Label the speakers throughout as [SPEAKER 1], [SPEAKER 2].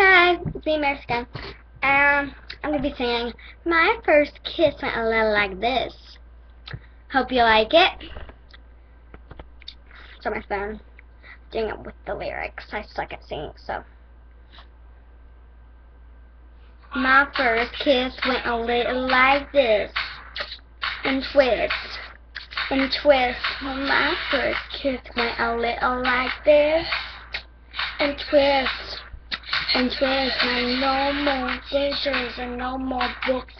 [SPEAKER 1] Hi, Mexican. Um, I'm gonna be singing My First Kiss Went a Little Like This. Hope you like it. So my phone doing it with the lyrics. I suck at singing, so. My first kiss went a little like this. And twist. And twist. My first kiss went a little like this. And twist and there's no more dishes and no more books.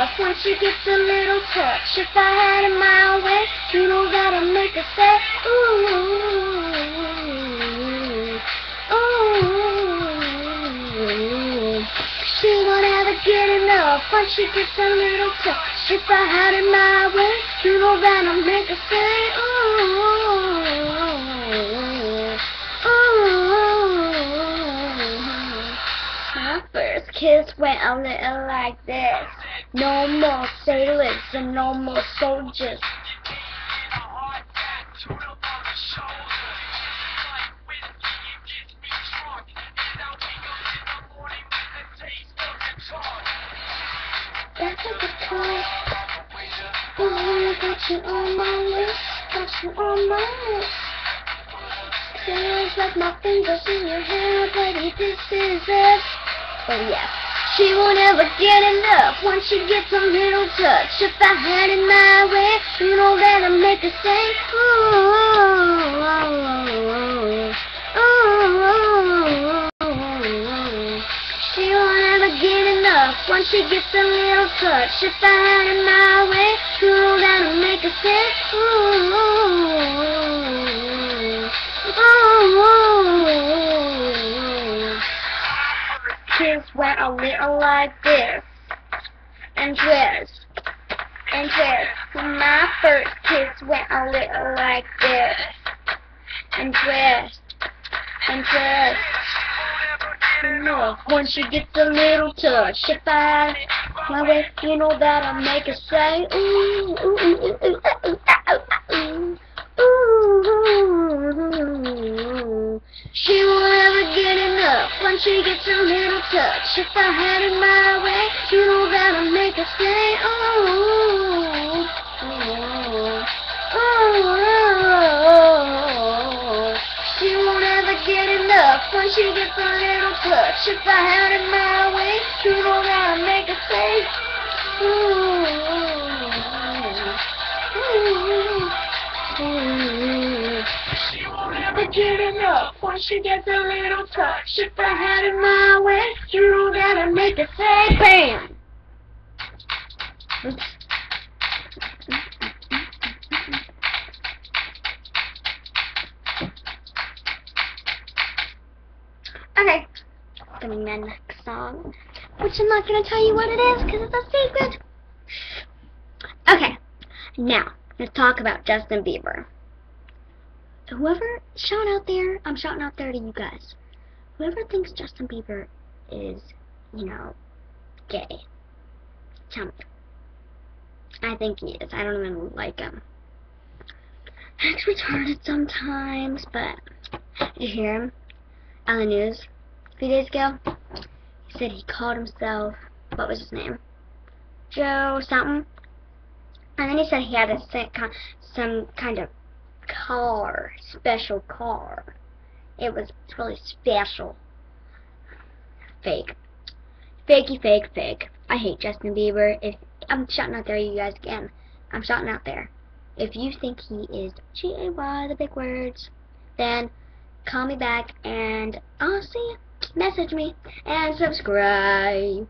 [SPEAKER 1] Get when she gets a little touch. If I had it my way, you know that I'd make her say, ooh, ooh. She won't ever get enough when she gets a little touch. If I had it my way, you know that I'd make kiss went a little like this. No more sailors and no more soldiers. That's a good time. Oh, got you on my list. Got you on my list. Feels like my fingers in your hair, baby, this is it. Oh yeah. She won't ever get enough once she gets a little touch. If I had it my way, you know that I'd make her say, ooh, ooh, ooh, She won't ever get enough once she gets a little touch. If I had it my way, you that I'd make her say, ooh, little like this. And twist. And twist. My first kiss went a little like this. And twist. And twist. You know, once you get a little touch, if I my way, you know that I make her say, ooh, ooh, ooh, ooh, touch. If I had it my way, you know that I'd make her say, oh, oh, oh, She won't ever get enough when she gets a little touch. If I had it my way, you know that I'd make her say, ooh, get enough when she gets a little touch. If I had it my way, you I'd make her say, BAM! Okay, my next song, which I'm not to tell you what it is because it's a secret. Okay, now, let's talk about Justin Bieber. Whoever, shout out there, I'm shouting out there to you guys. Whoever thinks Justin Bieber is, you know, gay, tell me. I think he is. I don't even like him. Acts retarded sometimes, but did you hear him on the news a few days ago? He said he called himself, what was his name? Joe something. And then he said he had a some kind of car, special car. It was really special. Fake. Fakey, fake, fake. I hate Justin Bieber. If I'm shouting out there, you guys again. I'm shouting out there. If you think he is G-A-Y, the big words, then call me back and I'll see. Message me and subscribe.